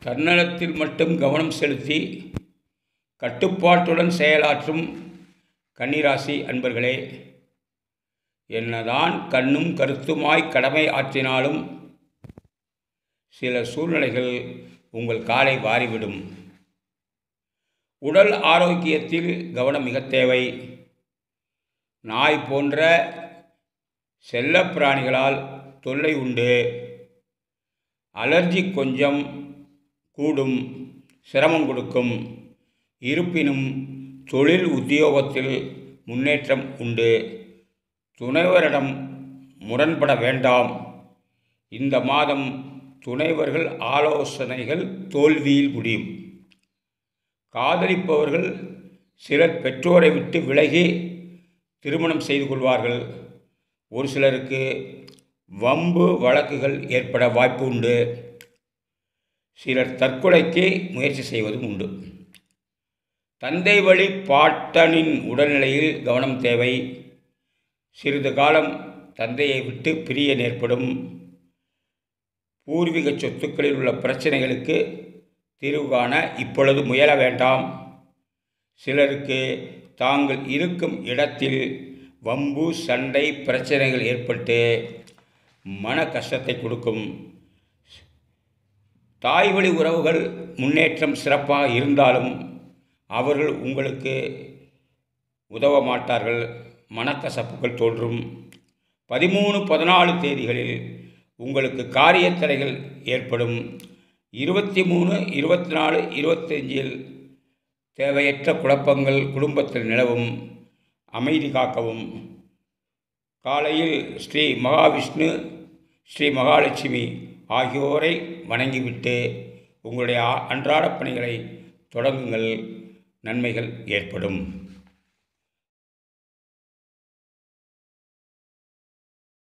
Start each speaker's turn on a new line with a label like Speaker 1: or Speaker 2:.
Speaker 1: கன்னடத்தில் மட்டும் கவனம் செலுத்தி கட்டுப்பாட்டுடன் செயலாற்றும் கன்னிராசி அன்பர்களே என்னதான் கண்ணும் கருத்துமாய் கடமை ஆற்றினாலும் சில சூழ்நிலைகள் உங்கள் காலை வாரிவிடும். உடல் ஆரோக்கியத்தில் கவனம் மிக தேவை. நாய் போன்ற செல்லப்பிராணிகளால் தொல்லை உண்டு. அலர்ஜி கொஞ்சம் கூடும் சிரமம் கொடுக்கும். இருப்பினும் தொழில் உத்தியோகத்தில் முன்னேற்றம் உண்டு. துணைவரிடம் முரண்பட வேண்டாம். இந்த மாதம் துணைவர்கள் ஆலோசனைகள் தோல்வியில் முடியும். காதலிப்பவர்கள் சிலர் பெற்றோரை விட்டு விலகி திருமணம் செய்து கொள்வார்கள். ஒரு சிலருக்கு வம்பு வழக்குகள் ஏற்பட வாய்ப்பு உண்டு. சிலர் தற்கொலைக்கு முயற்சி செய்வதும் உண்டு. தந்தை வழி பாட்டனின் உடல்நிலையில் கவனம் தேவை. சிறிது காலம் தந்தையை விட்டு பிரிய நேர்படும் பூர்வீக சொத்துக்களில் உள்ள பிரச்சனைகளுக்கு தீர்வு காண இப்பொழுது முயல வேண்டாம். சிலருக்கு தாங்கள் இருக்கும் இடத்தில் வம்பு சண்டை பிரச்சனைகள் ஏற்பட்டு மன கஷ்டத்தை கொடுக்கும். தாய் வழி உறவுகள் முன்னேற்றம் சிறப்பாக இருந்தாலும் அவர்கள் உங்களுக்கு உதவ மாட்டார்கள். மனக்கசப்புகள் தோன்றும். பதிமூணு பதினாலு தேதிகளில் உங்களுக்கு காரியத்தடைகள் ஏற்படும். இருபத்தி மூணு இருபத்தி நாலு இருபத்தஞ்சில் தேவையற்ற குழப்பங்கள் குடும்பத்தில் நிலவும். அமைதி காக்கவும். காலையில் ஸ்ரீ மகாவிஷ்ணு ஸ்ரீ மகாலட்சுமி ஆகியோரை வணங்கிவிட்டு உங்களுடைய அன்றாட பணிகளை தொடங்குங்கள். நன்மைகள் ஏற்படும்.